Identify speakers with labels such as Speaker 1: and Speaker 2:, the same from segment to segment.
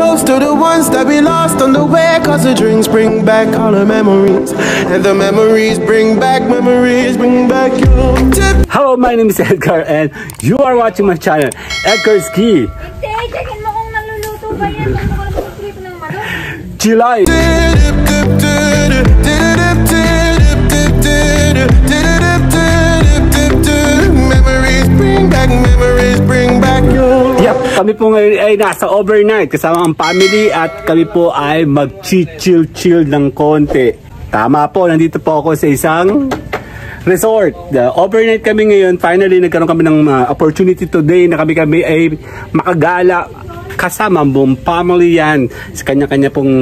Speaker 1: toast to the ones that we lost on the way. Cause the drinks bring back all the memories. And the memories bring back memories, bring back your tip.
Speaker 2: Hello, my name is Edgar and you are watching my channel, Edgar's Key.
Speaker 3: Hindi, checkin mo kung naluluto ba yan. Kung mo lang mag-prito ng manok.
Speaker 2: July. Kami po ngayon ay nasa overnight kasama ang family at kami po ay mag-chill-chill ng konti. Tama po, nandito po ako sa isang resort. The overnight kami ngayon, finally nagkaroon kami ng uh, opportunity today na kami kami ay makagala kasama ang buong family yan sa kanya-kanya pong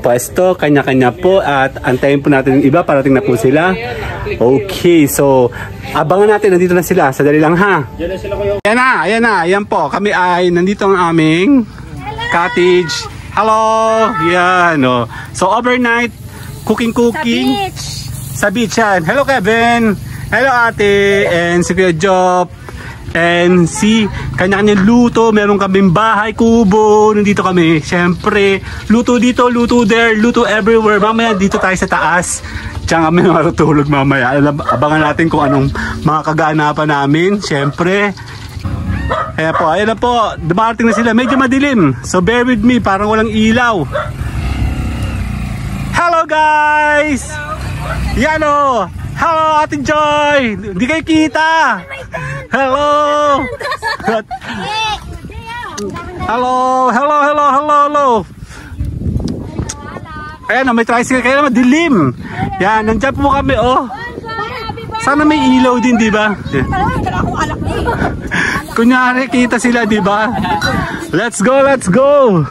Speaker 2: pwesto, kanya-kanya po at antayin po natin yung iba, parating na po sila. Okay, so abangan natin, nandito na sila. Sadali lang ha. Ayan na, ayan na, ayan po. Kami ay nandito ang aming cottage. Hello! Yan, oh. So overnight, cooking-cooking.
Speaker 3: Beach.
Speaker 2: Sa beach yan. Hello Kevin! Hello ate! And si Kuya Job. And si kanya-kanya luto. Meron kaming bahay, kubo. Nandito kami. Siyempre, luto dito, luto there, luto everywhere. Mamaya dito tayo sa taas. Diyan kami marutulog mamaya. Abangan natin kung anong mga kaganapan namin. Siyempre, Ayan po, ayan po. Dumarating na sila. Medyo madilim. So bear with me. Parang walang ilaw. Hello guys! Yan o! Hello Ate Joy! Hindi kayo kita! Hello! hello! Hello! Hello! Hello! Hello! Ayan o, may tricycle kayo naman. Dilim! Yan, nandyan po kami oh. Sana may ilaw din, di ba? Kunyari, kita sila, di ba? Let's go, let's go!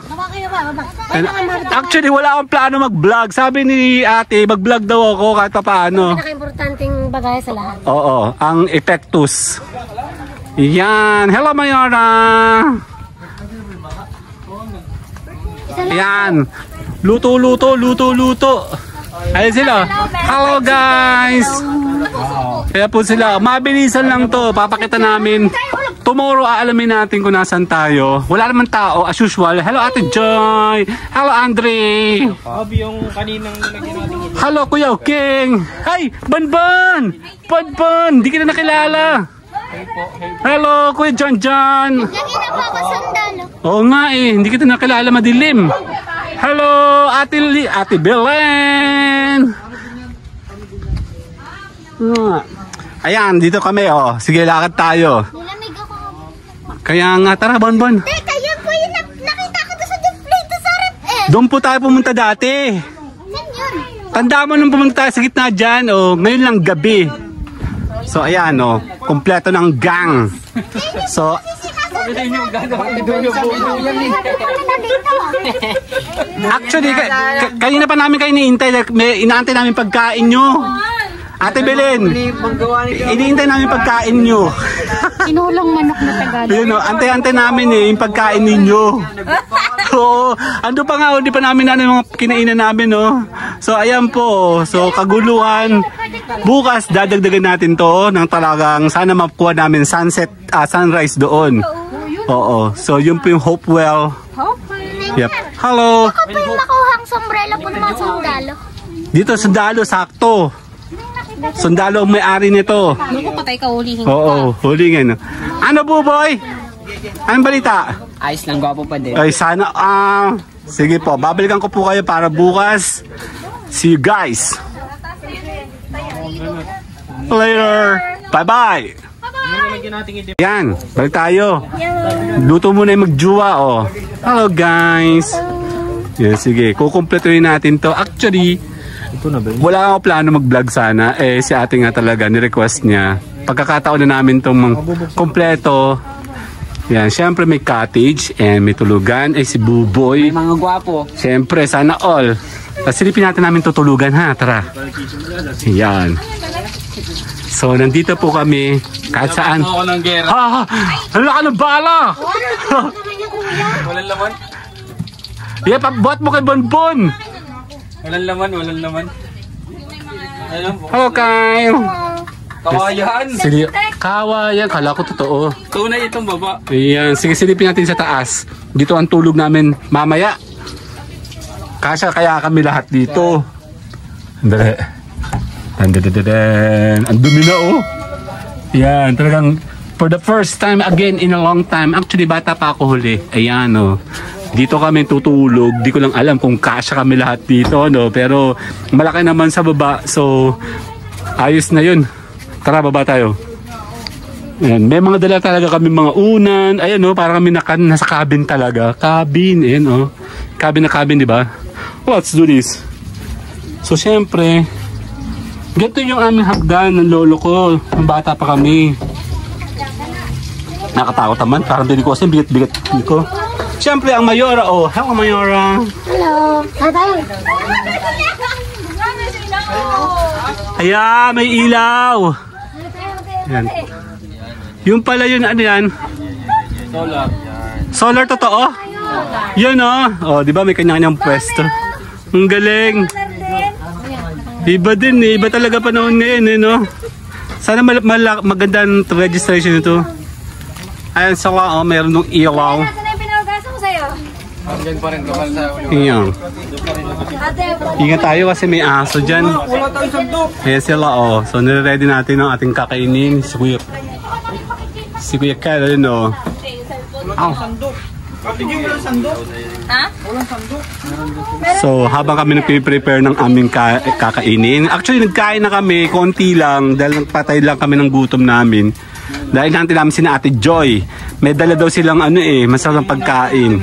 Speaker 2: And actually, wala akong plano mag-vlog. Sabi ni ate, mag-vlog daw ako kahit pa paano.
Speaker 3: Pinaka-importanting bagay sa lahat.
Speaker 2: Oo, ang Epectus. Yan. Hello, Mayora! Yan. Luto, luto, luto, luto. Ayun sila. Hello, guys! Kaya po sila, mabilisan lang to. Papakita namin. Tomorrow, aalamin natin kung nasan tayo. Wala naman tao, as usual. Hello, Ate Joy! Hello, Andre!
Speaker 4: Sabi yung kaninang nilagyan natin.
Speaker 2: Hello, Kuya King! Hey, Banban! Banban! Di kita nakilala! Hello, Kuya John John!
Speaker 3: Lagi na po ako sandalo.
Speaker 2: Oo nga eh, hindi kita nakilala madilim. Hello, Ate, Li Ate Belen! Ayan, dito kami oh. Sige, lakad tayo. Kaya nga, tara, Bonbon.
Speaker 3: Teka, yan po yung na- nakita ko doon sa display to sa rep eh.
Speaker 2: Doon po tayo pumunta dati.
Speaker 3: Yan yun.
Speaker 2: Tanda mo nung pumunta tayo sa gitna dyan, oh, ngayon lang gabi. So ayan, oh, kompleto ng gang. So, actually, ka- ka- kanina pa namin kayo iniintay, may inaantay namin pagkain nyo. Ate Belen, iniintay namin pagkain nyo.
Speaker 3: Inulang manok na Tagalog.
Speaker 2: Yun, oh, antay-antay namin eh, yung pagkain ninyo. Oo, ando pa nga, oh, di pa namin ano yung mga kinainan namin, no? So, ayan po, so kaguluhan. Bukas, dadagdagan natin to ng talagang sana makuha namin sunset, ah, sunrise doon. Oo, so yun po yung Hopewell. Yep. Hello.
Speaker 3: Ako po yung makuhang sombrero po ng mga sundalo.
Speaker 2: Dito, sundalo, sakto. Sundalo ang may-ari nito.
Speaker 3: Naku, patay ka ulihin.
Speaker 2: Oo, hulingan. Ano, Buboy? Anong balita?
Speaker 4: Ayos lang, gwapo pa din.
Speaker 2: Ay, sana, ah, sige po, babalikan ko po kayo para bukas. See you guys. Later. Bye-bye. Yan, balik tayo. Luto muna yung magjuwa, oh. Hello, guys. Yan, sige, kukumpletuhin natin to. Actually, wala akong plano mag-vlog sana. Eh, si ate nga talaga, ni-request niya. Pagkakataon na namin itong mga kompleto. Yan, syempre may cottage and may tulugan. Eh, si Buboy.
Speaker 4: Mga gwapo.
Speaker 2: Siyempre, sana all. Tapos silipin natin namin tutulugan ha, tara. Yan. So, nandito po kami kahit saan.
Speaker 4: Ako ng gera.
Speaker 2: Ha! Ang laka ng bala!
Speaker 4: Walang laman.
Speaker 2: Yeah, pabuhat mo kay Bonbon!
Speaker 4: Walang laman, walang laman. Po.
Speaker 2: Hello, Kyle!
Speaker 4: Kawayan.
Speaker 2: Sige, Kawayan, kala ko totoo.
Speaker 4: Tunay itong baba.
Speaker 2: Ayan, sige silipin natin sa taas. Dito ang tulog namin mamaya. Kasya kaya kami lahat dito. Andali. Andadadadaan. Ang dumi na oh. Yan, talagang for the first time again in a long time. Actually, bata pa ako huli. Ayan oh. Dito kami tutulog. Di ko lang alam kung kasya kami lahat dito, no? Pero malaki naman sa baba. So, ayos na yun. Tara, baba tayo. Ayan, may mga dala talaga kami mga unan. Ayan oh, parang kami naka, nasa cabin talaga. Cabin, ayan oh. Cabin na cabin, di ba? Let's do this. So, syempre, ganito yung aming hagdan ng lolo ko. Nung bata pa kami. Nakatakot naman. Parang din ko kasi bigat-bigat ko. Syempre, ang Mayora, oh. Hello, Mayora.
Speaker 3: Hello. Saan tayo?
Speaker 2: Ayan, may ilaw. Ayan. Yung pala yun, ano yan?
Speaker 4: Solar.
Speaker 2: Solar totoo? Yun oh. Oh, di ba may kanya-kanyang pwesto. Ang galing. Iba din eh. Iba talaga panahon ngayon eh, no? Sana mal mal maganda ang registration nito. Ayan, saka oh, meron ng ilaw.
Speaker 3: Nasaan na yung pinaugasan ko sa'yo?
Speaker 4: Hanggang pa rin kapal sa ulo.
Speaker 3: Ate,
Speaker 2: Ingat tayo kasi may aso dyan.
Speaker 4: Wala tayong sandok.
Speaker 2: Ayan sila oh. So nire-ready natin ang ating kakainin. Si Kuya, si Kuya Karen oh.
Speaker 4: Mo lang sandok.
Speaker 2: So, habang kami nagpiprepare ng aming ka- kakainin, actually nagkain na kami, konti lang, dahil nagpatay lang kami ng gutom namin. Dahil natin namin sina Ate Joy. May dala daw silang ano eh, masarap pagkain.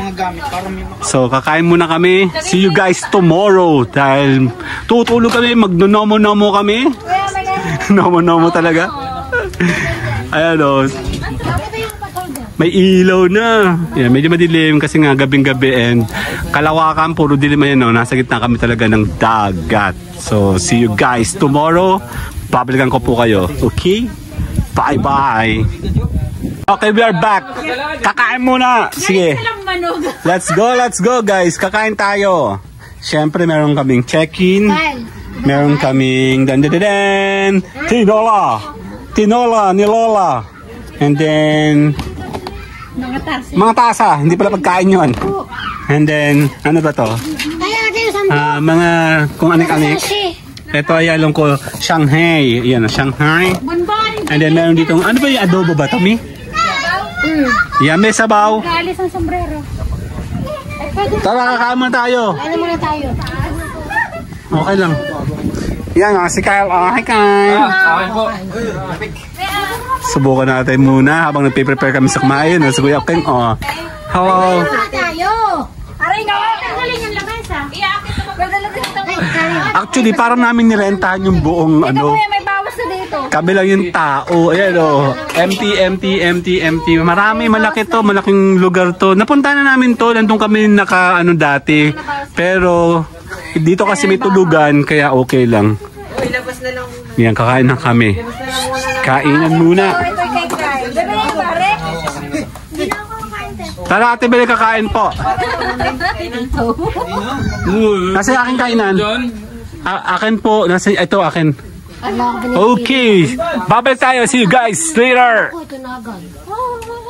Speaker 2: So, kakain muna kami. See you guys tomorrow. Dahil tutulog kami, magnonomo-nomo kami. Nomo-nomo talaga. Ayan o.
Speaker 3: Patulga?
Speaker 2: May ilaw na. Yeah, medyo madilim kasi nga gabing-gabi and kalawakan, puro dilim ayan no. Nasa gitna kami talaga ng dagat. So, see you guys tomorrow. Babalikan ko po kayo. Okay? Bye-bye. Okay, we are back. Kakain muna. Sige. Let's go, let's go guys. Kakain tayo. Siyempre, meron kaming check-in. Meron kaming dan dan dan dan. Tinola. Tinola ni Lola. And then
Speaker 3: Mga tas.
Speaker 2: mga tasa, hindi pala pagkain 'yon. And then ano ba 'to? Ah, mga kung anik-anik. Ito ay alam ko Shanghai. Yan, Shanghai.
Speaker 3: Bonbon.
Speaker 2: And then meron dito, ano ba yung adobo ba 'to, Mi?
Speaker 3: Mm.
Speaker 2: Yan, may sabaw.
Speaker 3: Kaalis ang sombrero.
Speaker 2: Tara, kakain muna tayo.
Speaker 3: Ano muna tayo?
Speaker 2: Okay lang. Yan, ah, si Kyle. Oh, hi, Kyle.
Speaker 4: Okay po.
Speaker 2: Subukan natin muna habang nagpe-prepare kami sa kumain. Si Kuya King, oh. Hello.
Speaker 3: Aray na. Tanggalin yung lamesa.
Speaker 2: Actually, parang namin nirentahan yung buong
Speaker 3: Ito
Speaker 2: ano.
Speaker 3: kuya, may bawas na dito.
Speaker 2: Kami lang yung tao. Ayan o. Empty, empty, empty, empty. Marami, malaki to. Malaking lugar to. Napunta na namin to. Nandun kami naka ano dati. Pero dito kasi may tulugan. Kaya okay lang. Yan, kakain na kami. Kainan muna. Tara ate, bili kakain po. Nasa aking kainan. A- akin po. Nasa, ito akin. Okay. Babalik tayo. See you guys later.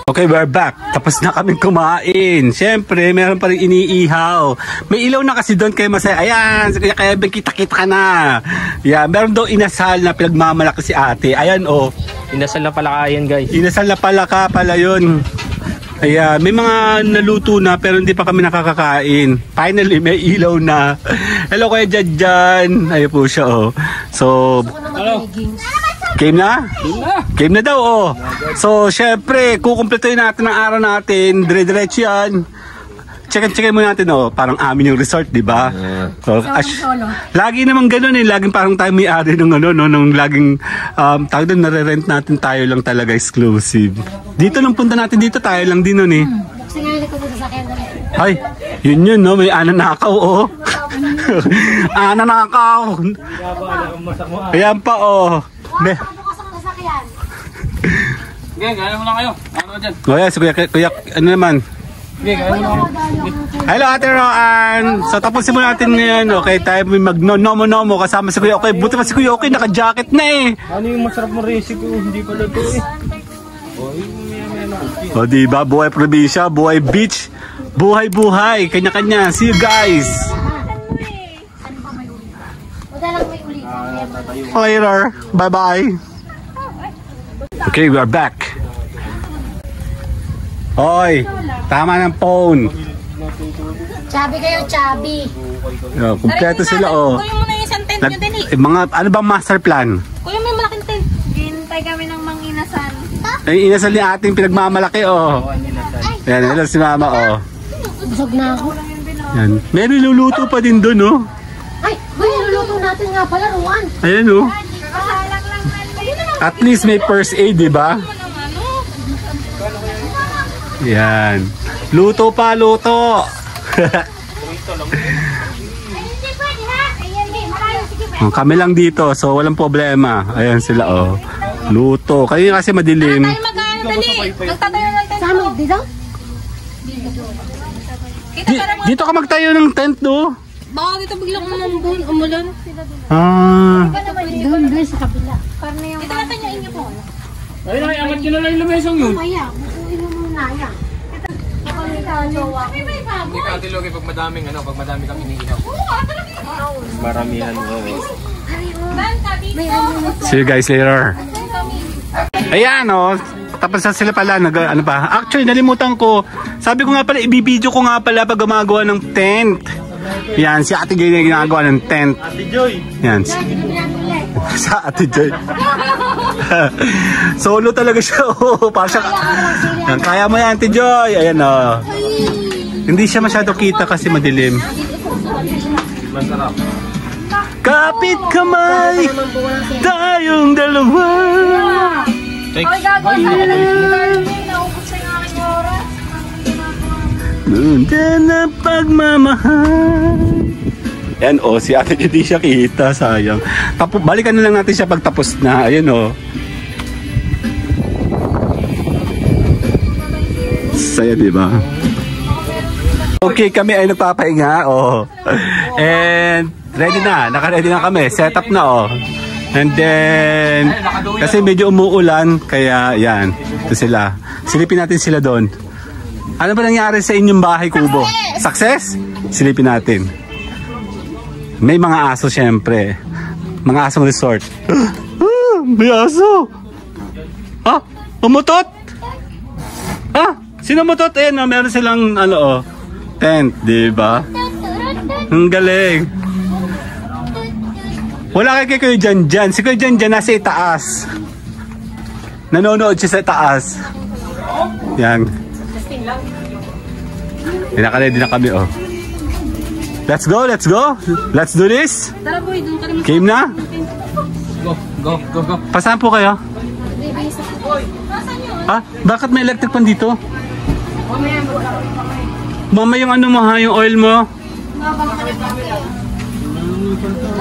Speaker 2: Okay, we're back. Tapos na kami kumain. Siyempre, meron pa rin iniihaw. May ilaw na kasi doon kay Masaya. Ayan, kaya, kaya kita-kita ka na. Yeah, meron daw inasal na pinagmamalaki si ate. Ayan, oh.
Speaker 4: Inasal na pala kayan guys.
Speaker 2: Inasal na pala ka pala yun. Ayan, may mga naluto na pero hindi pa kami nakakakain. Finally, may ilaw na. Hello kuya Jad dyan. Ayun po siya, oh. So,
Speaker 4: Ano?
Speaker 2: Game na? Game na daw, oh. So, syempre, kukumpletuhin natin ang araw natin. Dire-diretso yan. Check-check mo natin, oh. Parang amin yung resort, di ba? So, as- lagi naman ganun eh. Laging parang tayo may-ari ng ano, no? Nung laging, um, tawag doon, nare-rent natin tayo lang talaga exclusive. Dito nung punta natin dito, tayo lang din nun eh.
Speaker 3: Kasi nga ko sa sakyan dali.
Speaker 2: Ay, yun yun, no? May ananakaw, oh. ananakaw. Ayan pa, oh.
Speaker 3: Sasakyan.
Speaker 4: Gang, gano'n mo lang kayo. Ano dyan?
Speaker 2: O yan, si kuya, kuya, ano naman? Hello, Ate Roan! So, tapusin mo natin ngayon. Okay, tayo may mag-nomo-nomo kasama si Kuya Okay. Buti pa si Kuya Okay, naka-jacket na eh.
Speaker 4: Ano yung masarap mo recipe? Hindi pala ito eh.
Speaker 2: O, di ba? Buhay probinsya, buhay beach, buhay-buhay, kanya-kanya. See you guys! Later. Bye-bye. Okay, we are back. Oy, tama ng phone.
Speaker 3: Chabi kayo, chabi.
Speaker 2: Oh, kumpleto sila oh.
Speaker 5: Kuya mo na yung isang tent
Speaker 2: Nag,
Speaker 5: nyo din eh.
Speaker 2: eh, mga ano ba master plan?
Speaker 5: Kuya yung malaking tent.
Speaker 3: Hintay kami ng manginasan.
Speaker 2: Ay inasal ni ating pinagmamalaki oh. Yan, hello si mama oh.
Speaker 3: Busog na ako.
Speaker 2: Yan. May niluluto pa din doon oh.
Speaker 3: Ay, uy, niluluto natin nga pala, Ruan.
Speaker 2: Ayan oh. At least may first aid, di ba? Yan. Luto pa, luto.
Speaker 3: Ayan,
Speaker 2: Oh, Kami lang dito, so walang problema. Ayan sila, oh. Luto. Kanina kasi madilim.
Speaker 5: Tayo mag-ano dali. Nagtatayo ng tent.
Speaker 3: Saan mo? Dito?
Speaker 2: Dito ka magtayo ng tent, do.
Speaker 5: Baka dito biglang umambun, umulan.
Speaker 2: Ah.
Speaker 3: Doon, doon sa kabila. Para na yung
Speaker 5: Dito natin yung inyo po.
Speaker 4: Ay, ay, angat nyo na lang yung lamesang yun.
Speaker 3: Maya, bukuin mo muna yan. May
Speaker 5: baboy.
Speaker 4: Hindi ka tilogi pag madaming ano, pag madami kami.
Speaker 5: Oo, talaga.
Speaker 4: Maramihan mo.
Speaker 3: Na
Speaker 2: See you guys later. Ayan, oh. Tapos na sila pala, nag, ano pa. Actually, nalimutan ko. Sabi ko nga pala, ibibideo ko nga pala pag gumagawa ng tent. Yan, si Ate Gay na ginagawa ng tent.
Speaker 4: Ate Joy.
Speaker 2: Yan, si- sa Ate Joy. Solo talaga siya. Oh, parang siya. Yan, kaya mo yan, Ate Joy. Ayan, oh. Hindi siya masyado kita kasi madilim.
Speaker 4: Masarap.
Speaker 2: Kapit kamay, tayong dalawa.
Speaker 4: Thanks.
Speaker 3: Ay, gagawin ka na lang yung. Naubos na yung aking oras.
Speaker 2: Nunda na pagmamahal. Yan oh, si ate hindi siya kita, sayang. Tapo, balikan na lang natin siya pag tapos na. Ayun oh. Saya, di ba? Okay, kami ay nagpapahinga. Oh. And ready na. Naka-ready na kami. Set up na oh. And then, kasi medyo umuulan, kaya yan. Ito sila. Silipin natin sila doon. Ano ba nangyari sa inyong bahay kubo? Success? Silipin natin. May mga aso syempre. Mga asong resort. Ah, may aso. Ah, umutot. Ah, sino mutot? Ayan, oh, meron silang ano oh, tent, di ba? Ang galing. Wala kay Kuya Jan Jan. Si Kuya Jan Jan nasa itaas. Nanonood siya sa taas. Yan. Pinaka-ready na kami, oh. Let's go, let's go. Let's do this.
Speaker 5: Tara boy, doon ka naman.
Speaker 2: Game na?
Speaker 4: Go, go, go, go.
Speaker 2: Pasan po kayo? Ah, bakit may electric pan dito? Mama, yung ano mo ha, yung oil mo.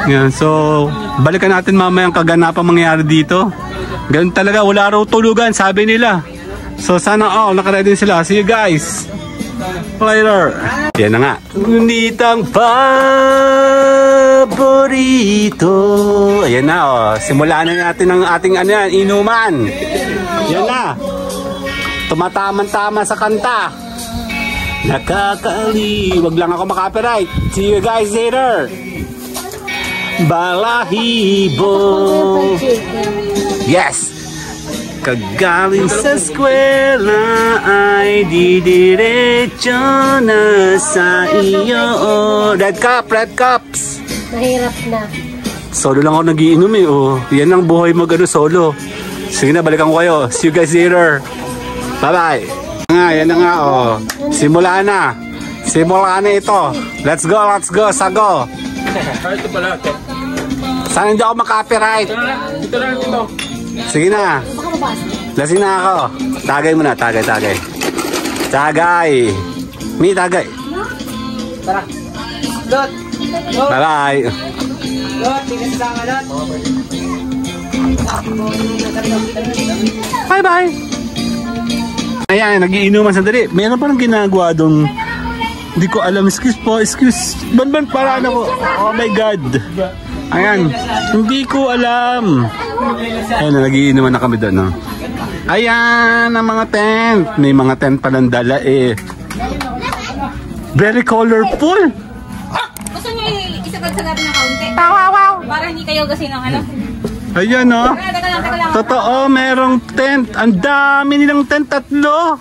Speaker 2: Yan, so, balikan natin mamaya ang kaganapang mangyayari dito. Ganun talaga, wala raw tulugan, sabi nila. So, sana all, nakaready sila. See you guys! Later! Yan na nga. Ngunit ang paborito. Ayan na, oh. Simulan na natin ang ating ano yan, inuman. Yan na. Tumataman-tama sa kanta. Nakakali. Wag lang ako makapiright. See you guys later. Balahibo. Yes. Kagaling sa eskwela ay didiretso na sa iyo. Red cup, red cups.
Speaker 3: Mahirap na.
Speaker 2: Solo lang ako nagiinom eh. Oh. Yan ang buhay mag ano, solo. Sige na, balikan ko kayo. See you guys later. Bye-bye. Nga, yan na nga oh. Simula na. Simula na ito. Let's go, let's go, sago.
Speaker 4: Ito pala. ito.
Speaker 2: Sana hindi ako makapiright.
Speaker 4: Dito na, dito.
Speaker 2: Sige na. Lasing na ako. Tagay mo na, tagay, tagay. Tagay. Mi, tagay.
Speaker 4: Tara. Dot.
Speaker 2: Bye-bye.
Speaker 4: Dot, tingnan sa mga dot.
Speaker 2: Bye-bye. Ayan, nagiinuman sandali. Meron pa nang ginagawa doon. Hindi ko alam. Excuse po, excuse. Banban, para na po. Oh my God. Ayan. Hindi ko alam. Ayan, nagiinuman na kami doon. No? Ayan, ang mga tent. May mga tent palang dala eh. Very colorful.
Speaker 5: Gusto nyo isagad-sagad ng kaunti? Wow, wow. Para hindi kayo kasi ng ano.
Speaker 2: Ayan, no?
Speaker 5: Lang.
Speaker 2: Totoo, merong tent. Ang dami nilang tent, tatlo.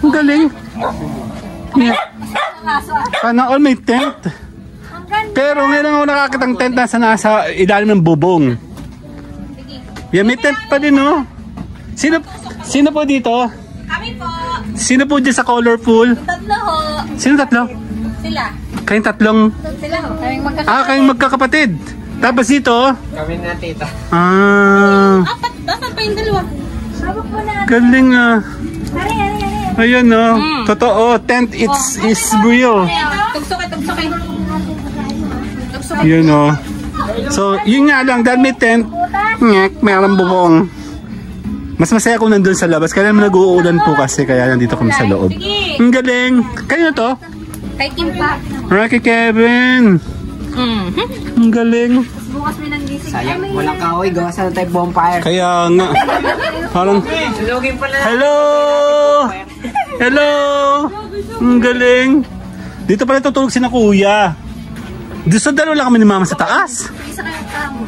Speaker 2: Ang galing.
Speaker 5: Ah.
Speaker 2: Sana all may tent. Pero ngayon ako nakakitang tent nasa nasa ilalim ng bubong. Yeah, may tent pa din, no? Sino, sino po dito?
Speaker 5: Kami po.
Speaker 2: Sino po dyan sa colorful?
Speaker 5: Tatlo ho.
Speaker 2: Sino tatlo?
Speaker 5: Sila.
Speaker 2: Kayong tatlong,
Speaker 5: Sila ho. Kaming magkakapatid.
Speaker 2: ah, kayong magkakapatid. Tapos dito,
Speaker 4: Kami na tita.
Speaker 2: ah,
Speaker 5: Apat. Nasaan pa yung dalawa?
Speaker 3: Sabak mo na.
Speaker 2: galing ah.
Speaker 3: Ari, ari, ari.
Speaker 2: Ayan, no? Totoo, tent, it's, is real.
Speaker 5: Tugsokay, tugsokay. Tugsokay.
Speaker 2: Yun, no? So, yun nga lang, dahil may tent, ngek, meron bubong. Mas masaya kung nandun sa labas. Kaya naman nag-uulan po kasi, kaya nandito kami sa loob. Ang galing. Kayo to?
Speaker 5: Kay Kim pa.
Speaker 2: Rocky Kevin.
Speaker 5: Mm-hmm.
Speaker 2: Ang galing.
Speaker 3: Bukas may nanggising.
Speaker 4: Sayang, walang kahoy. Gawa sana tayo bonfire.
Speaker 2: Kaya nga. Parang,
Speaker 4: pala.
Speaker 2: hello! Hello! Ang galing. Dito pala tutulog si na kuya. Dito sa dalawa lang kami ni mama sa taas.
Speaker 3: Isa kayong kamo.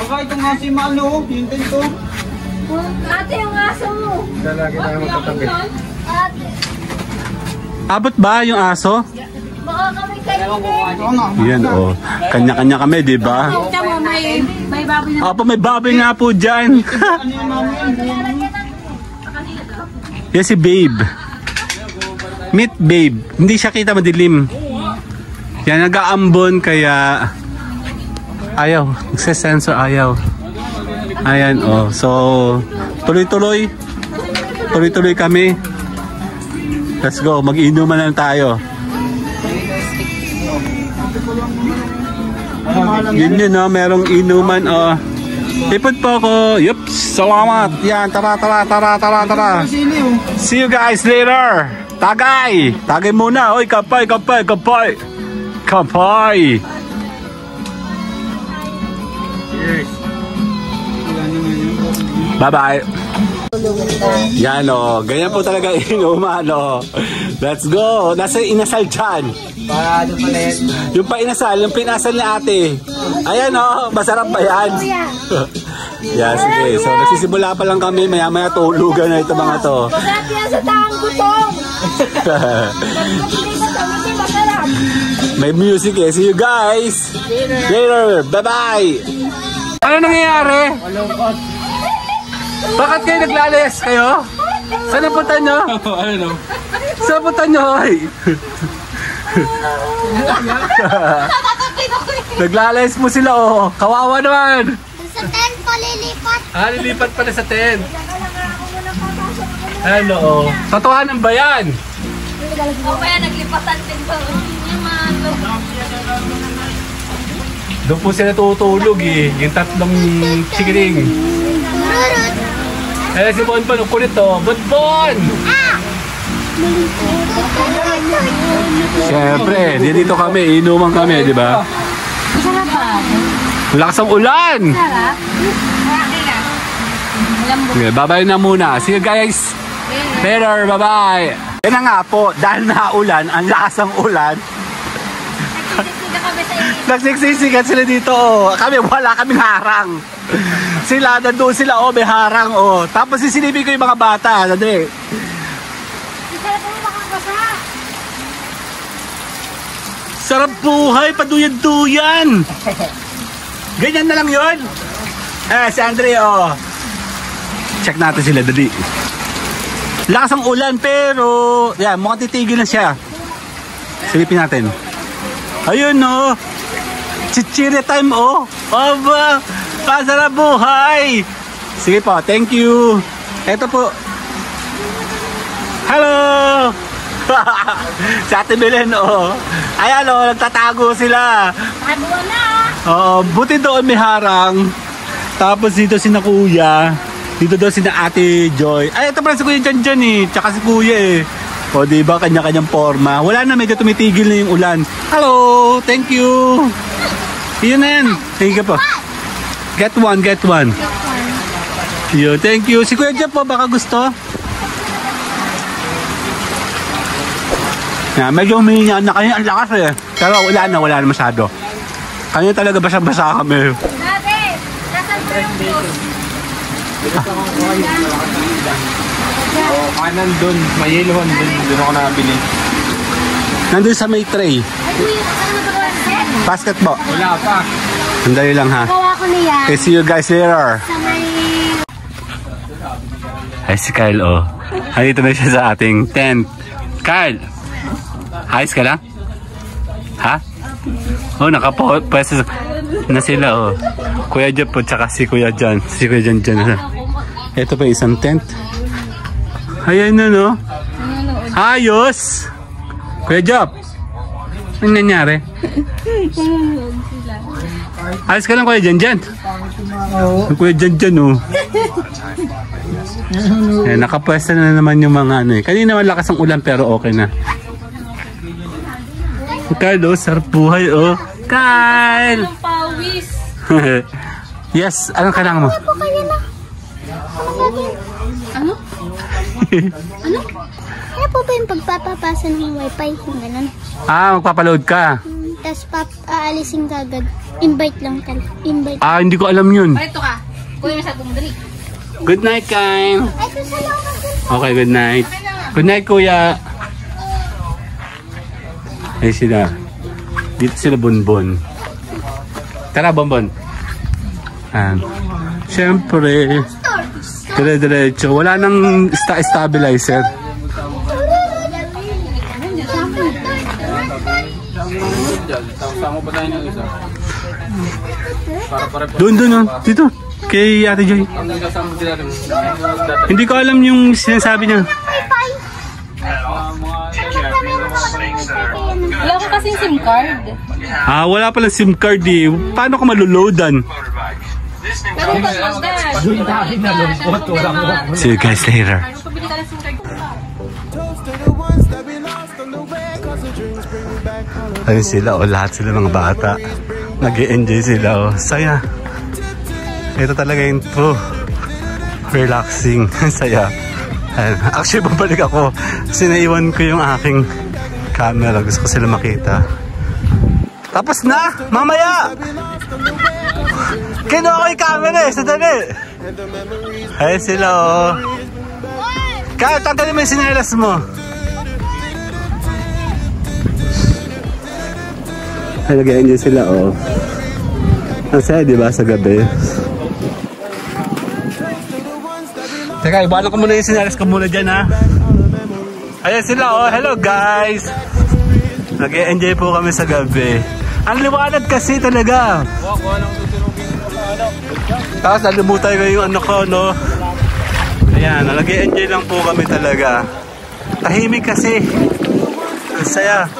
Speaker 4: Baka ito nga si Malo. Yung tento.
Speaker 3: Ate, yung aso mo.
Speaker 4: Naman katabi.
Speaker 3: Ate,
Speaker 2: Abot ba yung aso?
Speaker 3: baka kami kayo.
Speaker 2: Yan oh. Kanya-kanya kami, di ba?
Speaker 5: May, may baboy na.
Speaker 2: Opo, may baboy nga po dyan.
Speaker 4: Ano? Yan
Speaker 2: si Babe. Meet Babe. Hindi siya kita madilim. Yan, nag-aambon kaya ayaw. Nagsesensor ayaw. Ayan, oh. So, tuloy-tuloy. Tuloy-tuloy kami. Let's go. Mag-inuman lang tayo. Yun yun, no? Merong inuman, oh. Ipod po ako. Yups, salamat. Yan, tara, tara, tara, tara, tara.
Speaker 4: Oh.
Speaker 2: See you guys later. Tagay. Tagay muna. Oy, kapay, kapay, kapay. Kapay. Bye-bye. Yan o. Ganyan po talaga inuman o. Let's go. Nasa inasal dyan.
Speaker 4: Para ano pala yan.
Speaker 2: Yung pa inasal, yung pinasal ni ate. Ayan o. Masarap ba yan? yeah, sige. So, nagsisimula pa lang kami. Maya-maya tulugan na ito mga to.
Speaker 3: Masarap yan sa taong gutom.
Speaker 2: May music eh. See you guys. Later. Bye-bye. Ano nangyayari? Bakit kayo naglalayas kayo? Saan ang punta nyo?
Speaker 4: ano no?
Speaker 2: Saan ang punta nyo? Naglalayas mo sila oh. Kawawa naman.
Speaker 3: Sa tent pa lilipat.
Speaker 2: Ah, lilipat pala sa tent. Ano oh. Totohanan ba yan?
Speaker 5: O kaya naglipatan din pa.
Speaker 2: Doon po sila tutulog eh. Yung tatlong chikiling. Eh, si Bonbon, ang kulit oh. Bonbon! Siyempre, di dito kami, inuman kami, di ba?
Speaker 5: Masarap
Speaker 2: ang ulan!
Speaker 5: Na.
Speaker 2: Okay, bye-bye na muna. See you guys later. Bye-bye. Yan na nga po, dahil naulan, ang lakas ng ulan, nagsiksisikat sila dito. Oh. Kami, wala kaming harang. Sila, nandun sila, oh, may harang, oh. Tapos sisilipin ko yung mga bata,
Speaker 3: mo makakasa.
Speaker 2: Sarap buhay, paduyan-duyan. Ganyan na lang yon. Eh, si Andre, oh. Check natin sila, dali. Lakas ang ulan, pero, yan, mukhang titigil na siya. Silipin natin. Ayun, no. Chichire time, oh. Aba, pasarap buhay. Sige po, thank you. Ito po. Hello! si Ate Belen, oh. Ayan, oh, nagtatago sila.
Speaker 3: Tago na.
Speaker 2: Oo, buti doon may harang. Tapos dito si na kuya. Dito daw si na Ate Joy. Ay, ito pala si Kuya Jan Jan eh. Tsaka si Kuya eh. O, di ba? Kanya-kanyang forma. Wala na, medyo tumitigil na yung ulan. Hello! Thank you! Yun na yan. Thank you po. Get one, get one. Yun, thank you. Si Kuya Jeff po, baka gusto? Yeah, medyo humihinga na kayo. Ang lakas eh. Pero wala na, wala na masyado. Kanya talaga basa-basa kami.
Speaker 3: Dati, nasaan ba yung clothes?
Speaker 4: Oo, kanan dun. May yellow one dun. Dun ako nakabili.
Speaker 2: Nandun sa may tray.
Speaker 3: Ay, kuya, ano ba ba?
Speaker 2: Basket po.
Speaker 4: Wala pa.
Speaker 2: Sandali lang ha.
Speaker 3: Gawa ko niya.
Speaker 2: Okay, see you guys later.
Speaker 3: Sa may...
Speaker 2: Ay, si Kyle, oh. Andito na siya sa ating tent. Kyle! Ayos ka lang? Ha? Oh, nakapwesto na sila, oh. Kuya Jeff po, tsaka si Kuya John. Si Kuya John dyan. Ito pa isang tent. Ayan na, no? Ayos! Kuya Jeff! Ano nangyari? Ayos ka lang, Kuya Jan Jan. Kuya Jan Jan, oh. Eh, nakapwesto na naman yung mga ano eh. Kanina malakas ang ulan pero okay na. Kyle, oh, sarap buhay, oh. Kyle!
Speaker 5: Pawis.
Speaker 2: yes, anong kailangan mo?
Speaker 3: Po kaya na. Ano? ano? Kaya po ba yung pagpapapasa ng wifi? Yung ganun.
Speaker 2: Ah, magpapaload ka.
Speaker 3: Hmm, Tapos pap aalisin ka agad. Invite lang ka. Invite.
Speaker 2: Ah, hindi ko alam yun.
Speaker 5: Parito ka. Kuya, masyad bumudali.
Speaker 2: Good night.
Speaker 3: Ay, din.
Speaker 2: Okay, good night. Good night, kuya. Ay sila. Dito sila bonbon. Tara, bonbon. Ah. Siyempre, dire-diretso. Wala nang sta stabilizer.
Speaker 4: Sama pa tayo ng isa. Para pare po.
Speaker 2: Doon, doon, oh. Dito. Kay Ate Joy. Hindi ko alam yung sinasabi niya.
Speaker 5: Wala ko kasing SIM card.
Speaker 2: Ah, wala palang SIM card eh. Paano ka maloloadan?
Speaker 5: Pero pag mag-dash.
Speaker 2: See you guys later. Ayun sila, o lahat sila mga bata. nag enjoy sila, o. Saya. Ito talaga yung true relaxing. Saya. Ayun. Actually, babalik ako. Kasi naiwan ko yung aking camera. Gusto ko sila makita. Tapos na! Mamaya! Kinuha ko yung camera eh! Sadali! Ayun sila, oh. Kaya tanggalin mo yung sinelas mo. Ay, nag-enjoy sila, oh. Ang saya, di ba, sa gabi? Teka, ibalan ko muna yung sinalas ko muna dyan, ha? Ayan sila, oh. Hello, guys! nag enjoy po kami sa gabi. Ang liwanag kasi talaga. Tapos nalimutan ko yung ano ko, no? Ayan, nag enjoy lang po kami talaga. Tahimik kasi. Ang saya.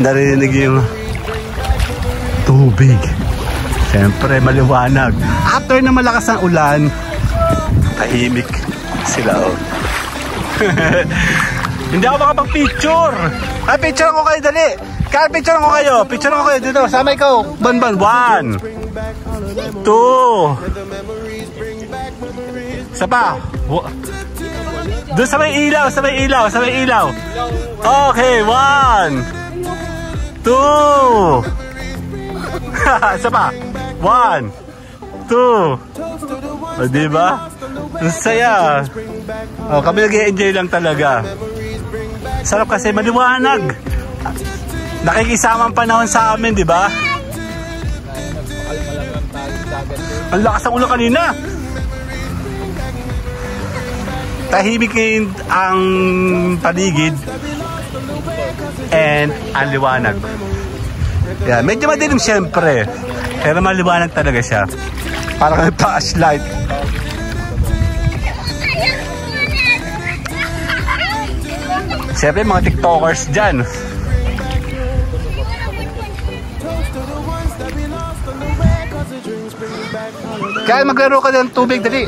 Speaker 2: Narinig yung tubig. Siyempre, maliwanag. After na malakas ang ulan, tahimik sila. Oh. Hindi ako makapag-picture. Ay, picture ako kayo, dali. Kaya picture ako kayo. Picture ako kayo dito. Sama ikaw. Ban, ban. One. Two. Isa pa. Doon sa may ilaw, sa may ilaw, sa may ilaw. Okay, one. Two. Isa pa. One. Two. O, diba? Saya. O, kami nag-enjoy lang talaga. Sarap kasi maliwanag. Nakikisama ang panahon sa amin, di ba? Ang lakas ng ulo kanina. Tahimik ang paligid and ang liwanag. Yeah, medyo madilim siyempre. Pero maliwanag talaga siya. Parang may flashlight. Siyempre mga tiktokers dyan. Kaya maglaro ka ng tubig, dali.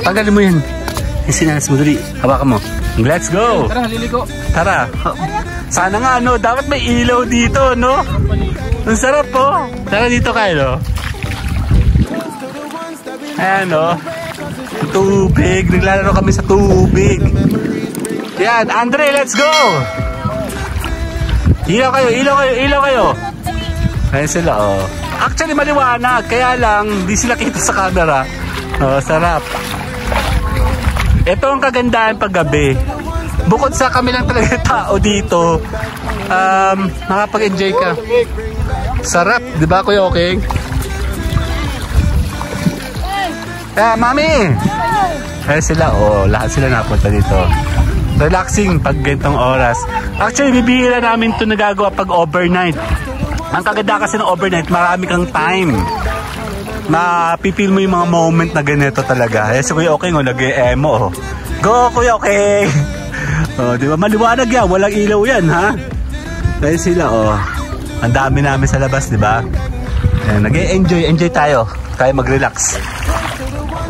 Speaker 2: Tanggalin mo yan. Yung sinalas mo, dali. Hawakan mo. Let's go!
Speaker 4: Tara, liliko.
Speaker 2: Tara. Sana nga, no? Dapat may ilaw dito, no? Ang sarap, po. Tara dito kayo, no? Ayan, no? Tubig. Naglalaro kami sa tubig. Yan, Andre, let's go! Ilaw kayo, ilaw kayo, ilaw kayo. Ayan sila, oh. Actually, maliwanag. Kaya lang, di sila kita sa camera. Oh, sarap. Ito ang kagandahan pag gabi. Bukod sa kami lang talaga tao dito, um, makapag-enjoy ka. Sarap, di ba Kuya Oking? Eh, mami! Eh sila, oh, lahat sila napunta dito. Relaxing pag gantong oras. Actually, bibihira namin ito nagagawa pag overnight. Ang kaganda kasi ng overnight, marami kang time. Mapipil mo yung mga moment na ganito talaga. Eh, si Kuya Oking, oh, nag-emo. Oh. Go, Kuya Oking! oh, di ba? Maliwanag yan. Walang ilaw yan, ha? Kaya sila, oh. Ang dami namin sa labas, di ba? Eh, nag-enjoy, enjoy tayo. Tayo mag-relax.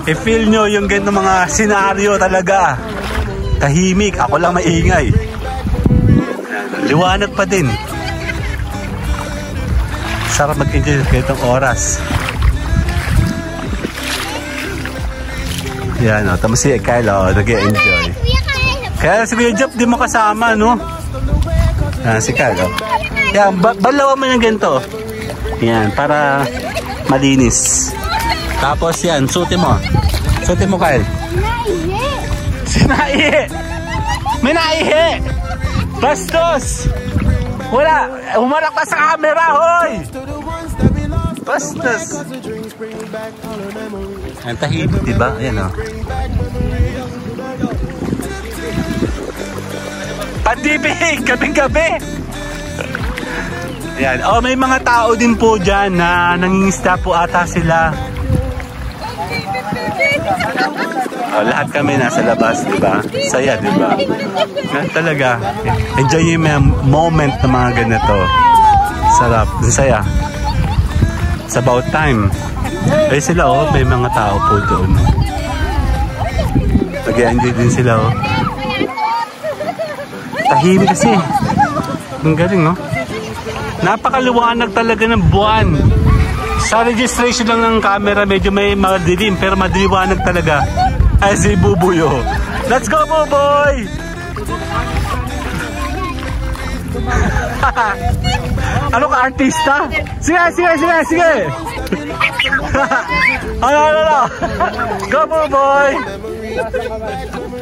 Speaker 2: I-feel nyo yung ganito mga senaryo talaga. Tahimik, ako lang maingay. Liwanag pa din. Sarap mag-enjoy ganitong oras. Yan o, tapos si Kyle o, nag-enjoy.
Speaker 3: Kuya Kyle.
Speaker 2: Kaya si Kuya Jeff di mo kasama, no? Yan, si Kyle o. Yan, ba balawan mo ng ganito. Yan, para malinis. Tapos yan, suti mo. Suti mo, Kyle.
Speaker 3: Naihi.
Speaker 2: Sinaihi! May naihi! Bastos! Wala! Humarap ka sa camera, hoy! Bastos! Ang tahimik, di ba? Ayan, oh. Pandibig! Gabing-gabi! Yan. Oh, may mga tao din po dyan na nangingisda po ata sila. Oh, lahat kami nasa labas, di ba? Saya, di ba? Talaga. Enjoy yung moment na mga ganito. Sarap. Saya. It's about time. Eh sila, oh, may mga tao po doon. Nag-enjoy din sila, oh. Tahimik kasi. Ang galing, oh. Napakaliwanag talaga ng buwan. Sa registration lang ng camera, medyo may madilim, pero madiliwanag talaga. Ay, si Bubuyo. Let's go, Buboy! ano ka, artista? Sige, sige, sige, sige! ano, ano, ano? Go, Buboy!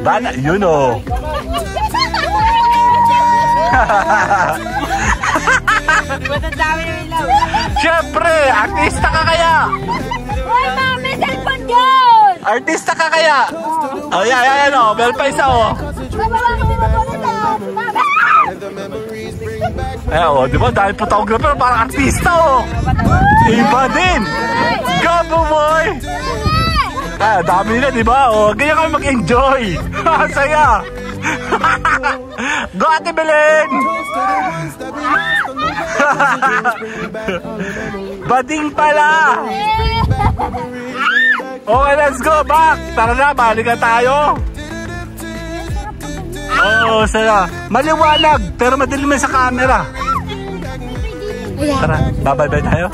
Speaker 2: Bana, yun oh. Siyempre, artista ka kaya!
Speaker 3: Hoy, mami, cellphone yun!
Speaker 2: Artista ka kaya? Oh, yan, yan, yan, oh. Meron pa isa, oh.
Speaker 3: Mami!
Speaker 2: Eh, oh, di ba? Dahil photographer, parang artista, oh. Iba din. Go, boy! Ah, dami na, di ba? Oh, ganyan kami mag-enjoy. Saya. Go, Ate Belen! Bading pala! Okay, let's go back! Tara na, balik na tayo! Oo, oh, saya. Maliwanag, pero madilim na sa camera. Tara, babay tayo?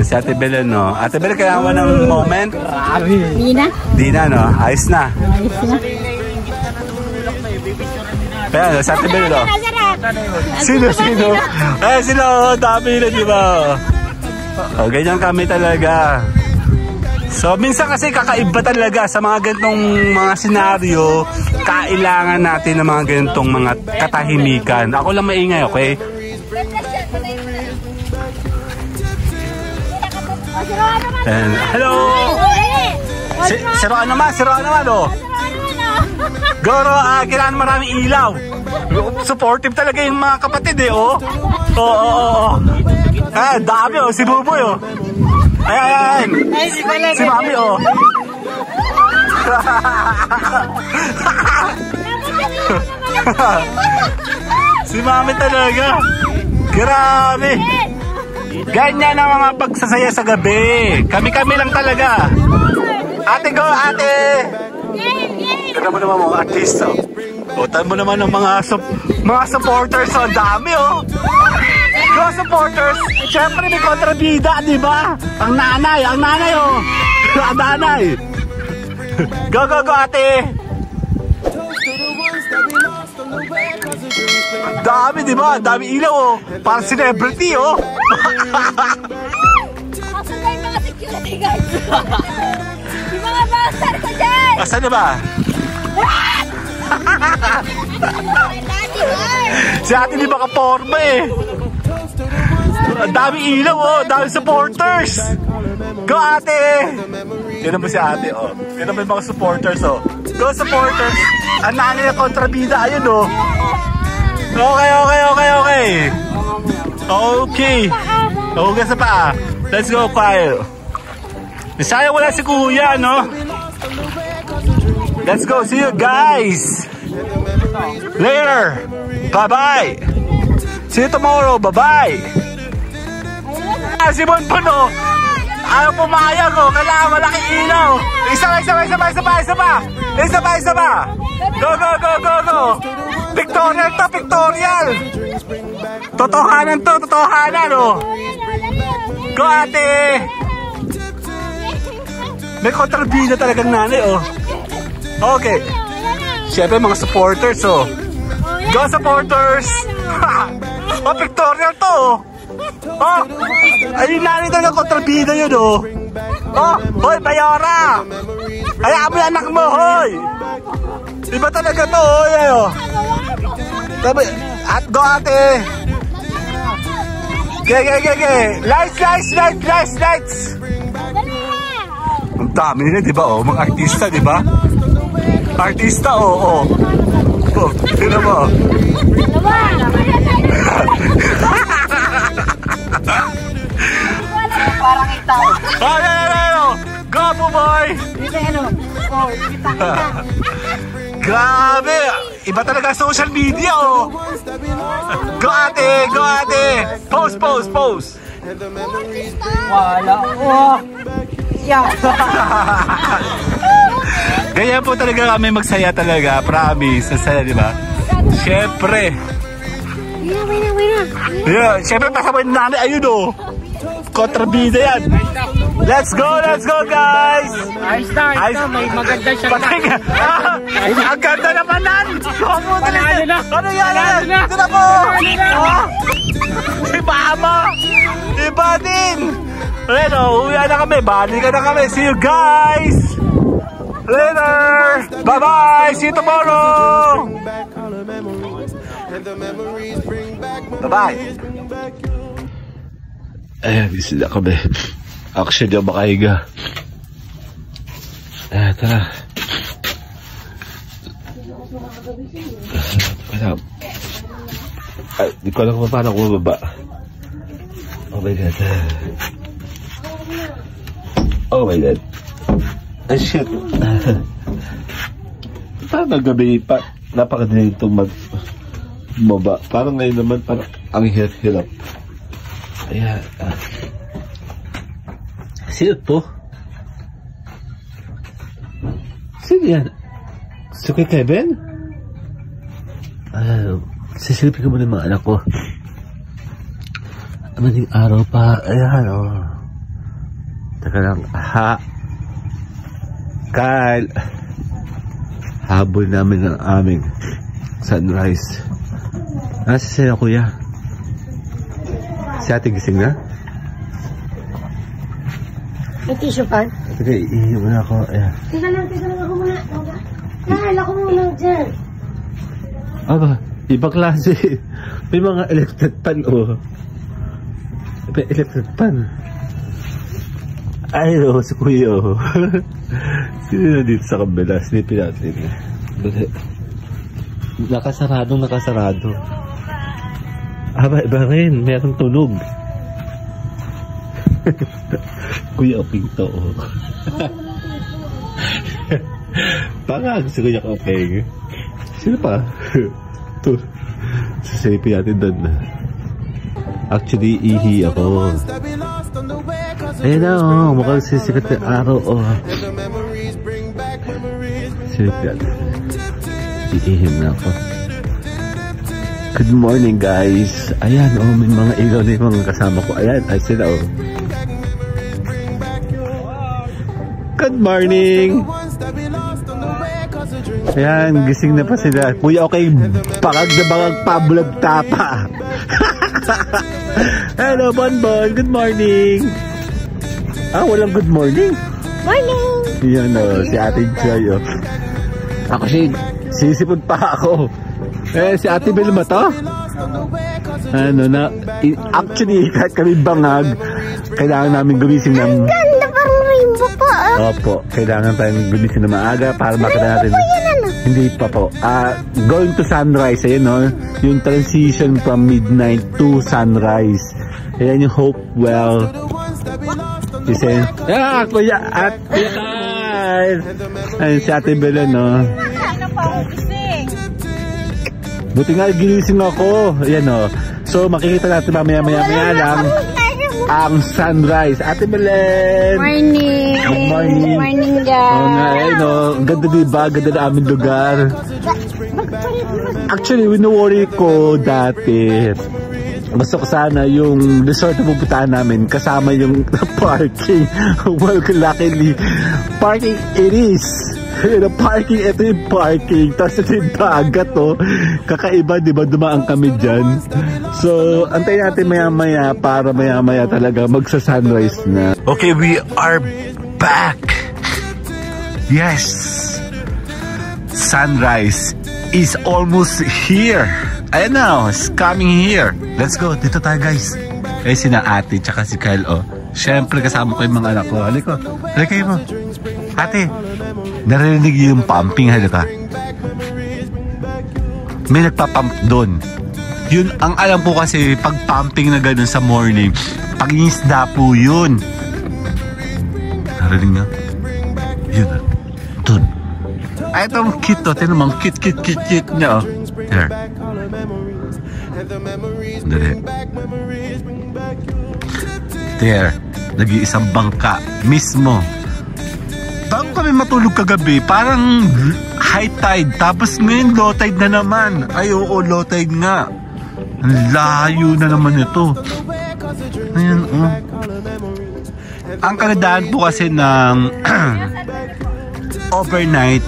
Speaker 2: Si Ate Belen, no? Ate Belen, kailangan mo ng moment?
Speaker 3: Hindi na.
Speaker 2: Di na, no? Ayos na. Kaya, si Ate Belen, no? Sino, sino? Eh, sila, oh, dami na, di ba? Oh, ganyan kami talaga. So, minsan kasi kakaiba talaga sa mga ganitong mga senaryo, kailangan natin ng mga ganitong mga katahimikan. Ako lang maingay, okay? And, hello! Si, siroan naman, siroan naman, oh! Goro, ah, kailangan maraming ilaw. Supportive talaga yung mga kapatid eh, oh. Oo, oo, oo. Ah, dami oh, si Buboy oh. Ayan, ayan. Si Mami oh. si Mami talaga. Grabe. Ganyan ang mga pagsasaya sa gabi. Kami-kami lang talaga. Ate go, ate! Tignan mo naman mga artista. Butan mo naman ng mga sup- mga supporters. Ang dami oh. Go supporters. Siyempre may kontrabida, di ba? Ang nanay, ang nanay oh. ang nanay. Go, go, go ate. Dami, di ba? Dami ilaw oh. Parang celebrity oh. Asan na ba? Si ate di makaporma eh. Ang dami ilaw oh, dami supporters. Go ate! Yan naman si ate oh. Yan naman mga supporters oh. Go supporters! Ang nanay na kontrabida, ayun oh. Okay, okay, okay, okay. Okay. Okay sa pa. Let's go, Kyle. Sayang wala si kuya, no? Let's go. See you guys. Later. Bye-bye. See you tomorrow. Bye-bye. Ah, si Bonpono. Ayaw pumayag oh. Kailangan malaki ilaw. Isa pa, isa pa, isa pa, isa pa, isa pa. Isa pa, isa pa. Go, go, go, go, go. Pictorial to, pictorial. Totohanan to, totohanan oh. Go ate. May kontrabida talagang nanay oh. Okay. Siyempre mga supporters oh. Go supporters! oh, pictorial to oh. Oh, ayun nanay talaga kontrabida yun oh. Oh, hoy, Bayora! Hayaan mo anak mo, hoy! Iba talaga to, oh, yan oh. Sabi, at go ate! Ge, ge, ge, ge! Lights, lights, lights, lights, lights! Ang dami nila, di ba? Oh, mga artista, di ba? Artista, oh, oh. Oh, tignan mo.
Speaker 5: Parang itaw.
Speaker 2: Ay, ay, ay, ay, oh. Go, po, boy! Grabe! Iba talaga social media, oh! Go, ate! Go, ate! Pose, pose, pose!
Speaker 5: Wala. Oh. Yeah.
Speaker 2: Ganyan po talaga kami magsaya talaga. Promise. Ang saya, di ba? Siyempre.
Speaker 3: Wina, wina, wina.
Speaker 2: Yeah, siyempre pasabay na namin. Ayun, oh! Kontrabida yan. Let's go, let's go, guys!
Speaker 4: Ayos na, ayos
Speaker 2: Ayos.
Speaker 4: na. May maganda siya.
Speaker 2: Patay ka! Ang ganda naman nan! Ano
Speaker 4: Panalo na.
Speaker 2: Ano yan?
Speaker 4: Panalo na.
Speaker 2: Ito na po!
Speaker 4: Na.
Speaker 2: Ah! Si Mama! Iba din! Ayan o, uwi na kami. Bali ka na kami. See you guys! Later! Bye-bye! See you tomorrow! Bye-bye! Ayan, gising na kami. Actually, ako makahiga. Eh, tara. Wala. Ay, di ko alam kung paano ako mababa. Oh my God. Oh my God. Ay, shit. Parang gabi pa, napakadinig itong mag baba. Parang ngayon naman, parang ang hirap-hirap. Ayan. ah. Sino to? Sino yan? Si Kuya Kevin? Ah, sisilipin ko muna yung mga anak ko. Maning araw pa. Ayan, oh. Teka lang. Ha. Kyle. Habol namin ng aming sunrise. Nasa siya, kuya? Si ate gising na?
Speaker 5: May tissue pa?
Speaker 2: Sige, iiwan na ako. Ayan.
Speaker 5: Teka lang, teka lang ako muna. Kyle, ako muna dyan.
Speaker 2: Aba, ibang klase. May mga electric pan, oh. May electric pan. Ay, oh, si Kuya, oh. Sino na dito sa kabila? Silipin natin. Bakit? Nakasaradong nakasarado. Aba, iba rin. Merong tunog. Kuya, pinto, oh. Baka gusto ko niya okay. Sino pa? to. Sasipin natin doon. Actually, ihi ako. Ayan na, oh, mukhang sisikat na araw, oh. Iihim na ako. Good morning, guys. Ayan, oh, may mga ilaw na yung mga kasama ko. Ayan, ay sila, oh. Good morning! Ayan, gising na pa sila. Kuya, okay, bakag na bakag pabulag tapa. Hello, Bonbon. Good morning. Ah, walang good morning.
Speaker 3: Morning!
Speaker 2: Yan o, si Ate Joy o. Ako si, sisipod pa ako. Eh, si Ate Bel ba to? Ano na, actually, kahit kami bangag, kailangan namin gumising ng...
Speaker 3: Ganda parang rainbow po. ah.
Speaker 2: Opo, kailangan tayong gumising na maaga para makita natin. Hindi pa po. Ah, going to sunrise, ayun no, yung transition from midnight to sunrise. Ayan yung Hopewell. Kasi, ah, kuya, at Kyle. Ayun si Ate Bella, no.
Speaker 5: Ano pa ako gising?
Speaker 2: Buti nga ginising ako. Ayan o. So makikita natin mamaya maya maya lang ang sunrise. Ate Belen!
Speaker 3: Morning!
Speaker 2: Good morning.
Speaker 3: Morning,
Speaker 2: Oo
Speaker 3: guys!
Speaker 2: nga, ayun o. Ang ganda diba? Ganda na aming lugar. Actually, wino-worry ko dati. Gusto ko sana yung resort na pupuntahan namin kasama yung parking. well, luckily, parking it is. Yung parking, ito yung parking. Tapos ito yung dagat, oh. Kakaiba, di ba? Dumaan kami dyan. So, antayin natin maya-maya para maya-maya talaga magsa-sunrise na. Okay, we are back. Yes. Sunrise is almost here. Ayan na, oh, it's coming here. Let's go. Dito tayo, guys. Eh, sina ate, tsaka si Kyle, oh. Siyempre, kasama ko yung mga anak ko. Halika, halika mo. Ate, narinig yung pumping, halika. May nagpapump doon. Yun, ang alam ko kasi, pag pumping na ganun sa morning, pag inisda po yun. Narinig niyo? Yun, ah. Doon. Ay, itong cute to. Tinan mo, ang cute, cute, cute, cute niya, oh. There. Dali. There. Nag-iisang bangka. Mismo. Bago kami matulog kagabi, parang high tide. Tapos ngayon low tide na naman. Ay, oo, low tide nga. Ang layo na naman ito. Ayan, oh. Ang kagandahan po kasi ng overnight,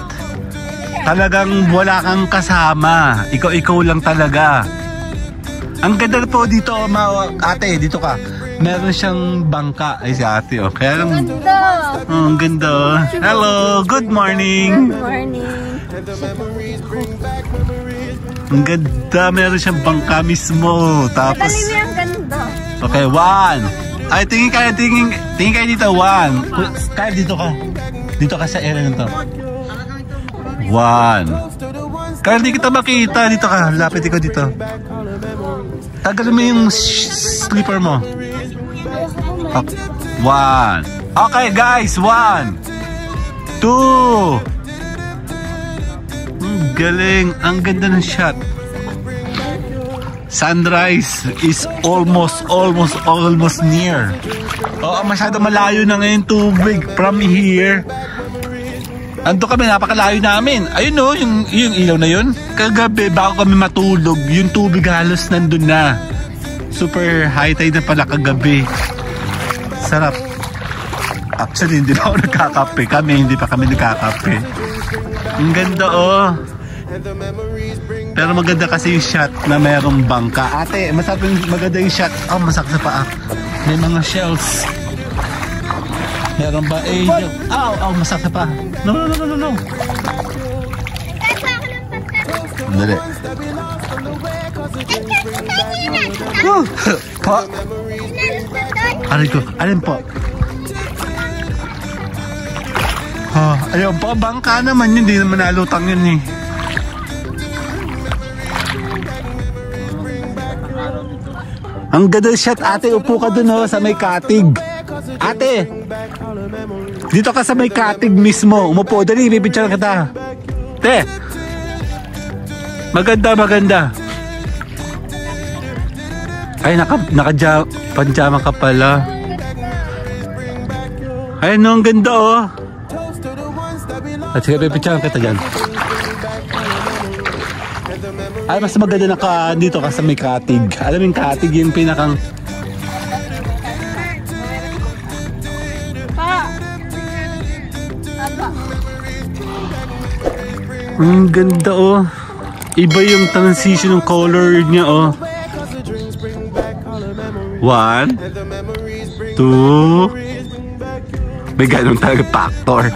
Speaker 2: talagang wala kang kasama. Ikaw-ikaw lang talaga. Ang ganda po dito, ma ate, dito ka. Meron siyang bangka. Ay, si ate, oh. Kaya lang,
Speaker 3: Ganda!
Speaker 2: oh, ang ganda. oh. Hello, good morning.
Speaker 3: Morning!
Speaker 2: Ang ganda, meron siyang bangka mismo. Tapos,
Speaker 3: ganda.
Speaker 2: okay, one. Ay, tingin kayo, tingin, tingin kayo dito, one. Kaya dito ka. Dito ka sa area nito. One. Kaya hindi kita makita. Dito ka, lapit ikaw dito. Tagalin mo yung slipper mo. Okay. One. Okay, guys, one. Two. Ang galing. Ang ganda ng shot. Sunrise is almost, almost, almost near. Oo, masyado malayo na ngayon tubig from here. Ando kami, napakalayo namin. Ayun no, yung, yung ilaw na yun. Kagabi, bago kami matulog, yung tubig halos nandun na. Super high tide na pala kagabi. Sarap. Actually, hindi na ako nagkakape. Kami, hindi pa kami nagkakape. Ang ganda oh. Pero maganda kasi yung shot na merong bangka. Ate, masabi maganda yung shot. Oh, masak sa paa. May mga shells. Meron ba? Eh, yung... Ow, ow, masak sa paa. No, no, no, no, no, no. Dali. Woo! Po. Aray ko. Alin po? Ah, ayun po, bangka naman yun. Hindi naman nalutang yun eh. Ang ganda shot, ate. Upo ka dun oh, sa may katig. Ate! Dito ka sa may katig mismo. Umupo. Dali, bibidyan kita. Te! Maganda, maganda. Ay, naka, naka panjama ka pala. Ay, no, ang ganda oh. At sige, pipicturean kita dyan. Ay, mas maganda na dito ka sa may katig. Alam yung katig yung pinakang... Ang ganda oh. Iba yung transition ng color niya oh. One, two, may ganun talaga factor.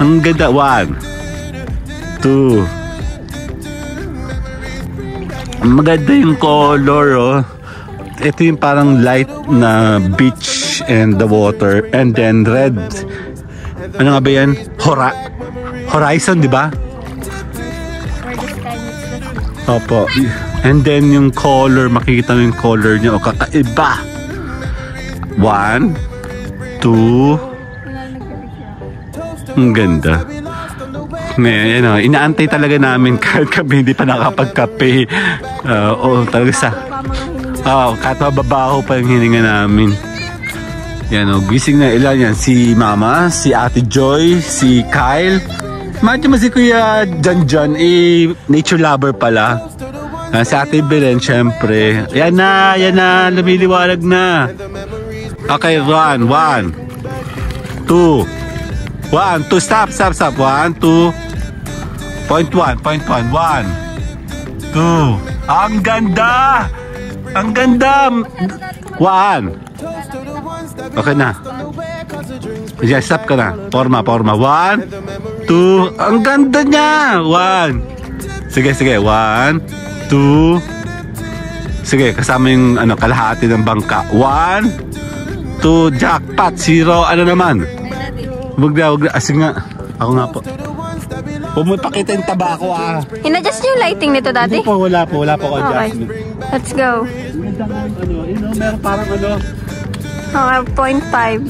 Speaker 2: Ang ganda. One, two. Maganda yung color, oh. Ito yung parang light na beach and the water. And then red. Ano nga ba yan? Hora Horizon, di ba? Opo. And then yung color, makikita mo yung color niya. O kakaiba. One, two. Ang ganda. Ngayon, yan o. Inaantay talaga namin kahit kami hindi pa nakapagkape. Uh, o, talaga sa... Oo, kahit mababaho pa yung hininga namin. Yan o, gising na ilan yan. Si Mama, si Ate Joy, si Kyle. Imagine mo si Kuya John, eh, nature lover pala. Ah, si Ate Belen, syempre. Yan na, yan na, lumiliwanag na. Okay, one, one, two, one, two, stop, stop, stop. One, two, point one, point one, one, two. Ang ganda! Ang ganda! One. Okay na. Yeah, stop ka na. Forma, forma. One, two. Ang ganda niya! One. Sige, sige. One, two. Sige, kasama yung ano, kalahati ng bangka. One, two, jackpot, zero. Ano naman? Wag na, wag na. Ah, sige nga. Ako nga po. Huwag mo ipakita yung tabako ah.
Speaker 3: In-adjust niyo yung lighting nito dati?
Speaker 2: Hindi po, wala po. Wala po ako
Speaker 3: Okay.
Speaker 2: adjustment.
Speaker 3: Let's go.
Speaker 2: Ano, yun know, meron parang ano.
Speaker 3: Okay, point five.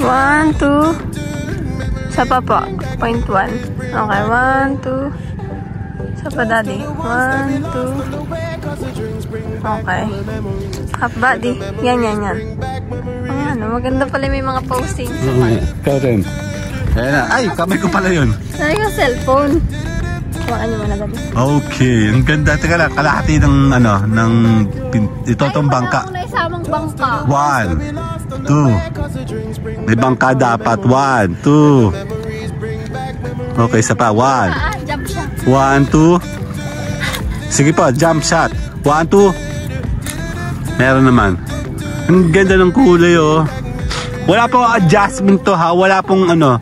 Speaker 3: One, two. Isa pa po. Point one. Okay, one, two. Isa pa, daddy. One, two. Okay. Half body. Yan, yan, yan. Ang ano, maganda pala may mga posting.
Speaker 2: Okay. Ikaw rin. Ayan na. Ay, kamay ko pala yun.
Speaker 3: Saan yung cellphone? Hawakan niyo muna, daddy.
Speaker 2: Okay, ang ganda. Teka lang, kalahati ng ano, ng ito tong bangka.
Speaker 3: Ay, wala akong naisamang bangka.
Speaker 2: One, two. May bangka dapat. One, two. Okay, isa pa. One.
Speaker 3: Ah, siya.
Speaker 2: One, two. Sige po, jump shot. One, two. Meron naman. Ang ganda ng kulay, oh. Wala pong adjustment to, ha? Wala pong ano.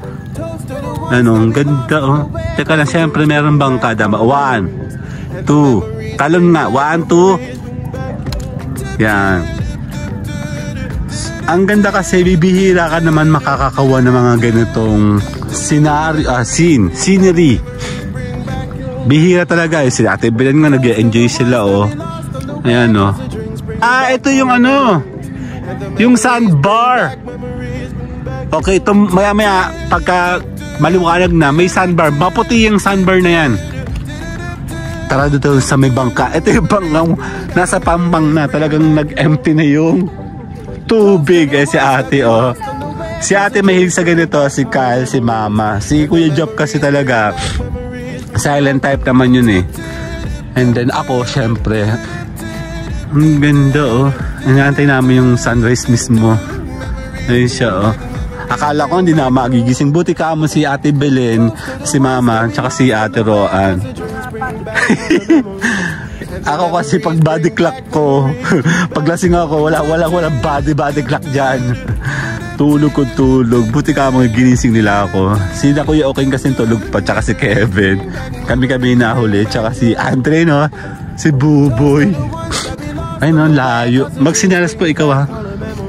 Speaker 2: Ano, ang ganda, oh. Teka lang, siyempre meron bang kadama? One, two. Talon nga. One, two. Yan. Ang ganda kasi, bibihira ka naman makakakawa ng mga ganitong scenario, ah, scene, scenery. Bihira talaga eh. Si Ate Belen nga nag-enjoy sila oh. Ayan oh. Ah, ito yung ano. Yung sandbar. Okay, ito maya maya pagka maliwanag na may sandbar. Maputi yung sandbar na yan. Tara dito sa may bangka. Ito yung bangka. Nasa pampang na. Talagang nag-empty na yung tubig eh si ate oh. Si ate mahilig sa ganito. Si Kyle, si mama. Si Kuya Job kasi talaga silent type naman yun eh. And then ako, syempre, ang ganda oh. Inaantay namin yung sunrise mismo. Ayun siya oh. Akala ko hindi na magigising. Buti ka mo si Ate Belen, si Mama, tsaka si Ate Roan. ako kasi pag body clock ko, paglasing ako, wala, wala, wala body, body clock dyan. Tulog ko tulog. Buti ka mga ginising nila ako. Si na Kuya Oking kasi tulog pa, tsaka si Kevin. Kami kami nahuli, tsaka si Andre, no? Si Buboy. Ay no, layo. Magsinalas po ikaw ha.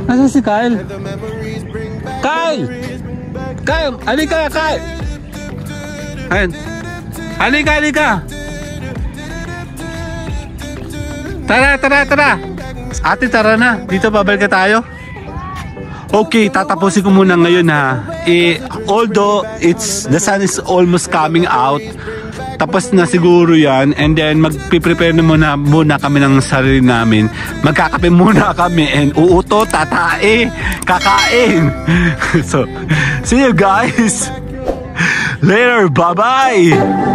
Speaker 2: Nasaan si Kyle? Kyle! Kyle! Halika, Kyle! Ayun. Halika, halika! Tara, tara, tara! Ate, tara na. Dito, babalik ka tayo. Okay, tatapusin ko muna ngayon ha. Eh, although it's the sun is almost coming out, tapos na siguro yan and then magpiprepare na muna, muna kami ng sarili namin. Magkakape muna kami and uuto, tatae, kakain. so, see you guys. Later, bye-bye.